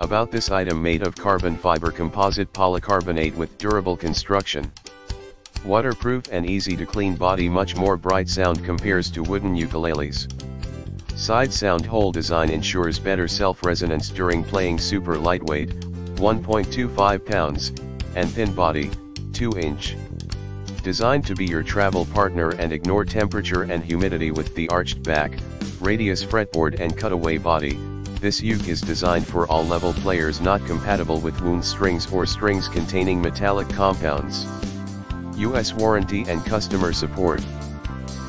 About this item made of carbon fiber composite polycarbonate with durable construction. Waterproof and easy to clean body much more bright sound compares to wooden ukuleles. Side sound hole design ensures better self-resonance during playing super lightweight, 1.25 pounds, and thin body, 2 inch. Designed to be your travel partner and ignore temperature and humidity with the arched back, radius fretboard and cutaway body, this uke is designed for all level players not compatible with wound strings or strings containing metallic compounds. US warranty and customer support.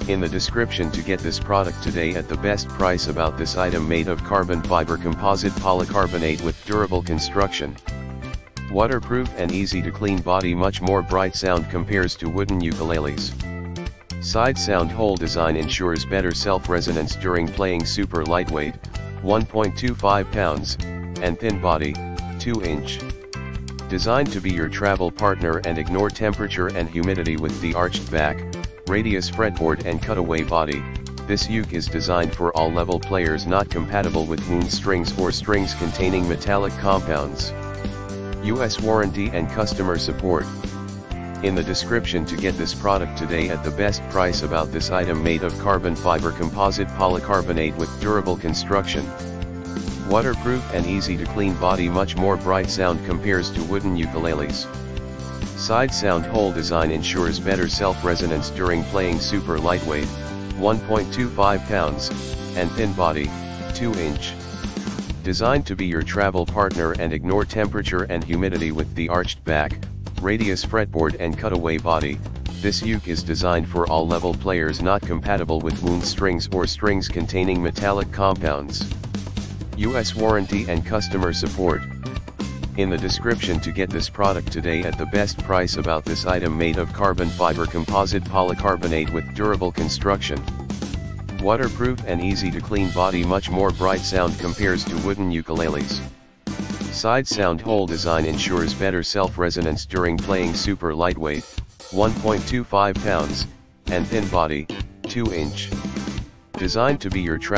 In the description to get this product today at the best price about this item made of carbon fiber composite polycarbonate with durable construction. Waterproof and easy to clean body much more bright sound compares to wooden ukuleles. Side sound hole design ensures better self-resonance during playing super lightweight, 1.25 pounds, and thin body, 2 inch. Designed to be your travel partner and ignore temperature and humidity with the arched back, radius fretboard and cutaway body, this uke is designed for all level players not compatible with wound strings or strings containing metallic compounds. US warranty and customer support. In the description to get this product today at the best price about this item made of carbon fiber composite polycarbonate with durable construction. Waterproof and easy to clean body much more bright sound compares to wooden ukuleles. Side sound hole design ensures better self-resonance during playing super lightweight, 1.25 pounds, and thin body, 2 inch. Designed to be your travel partner and ignore temperature and humidity with the arched back, radius fretboard and cutaway body, this uke is designed for all level players not compatible with wound strings or strings containing metallic compounds. US warranty and customer support. In the description to get this product today at the best price about this item made of carbon fiber composite polycarbonate with durable construction. Waterproof and easy to clean body much more bright sound compares to wooden ukuleles. Side sound hole design ensures better self-resonance during playing super lightweight, 1.25 pounds, and thin body, 2 inch. Designed to be your travel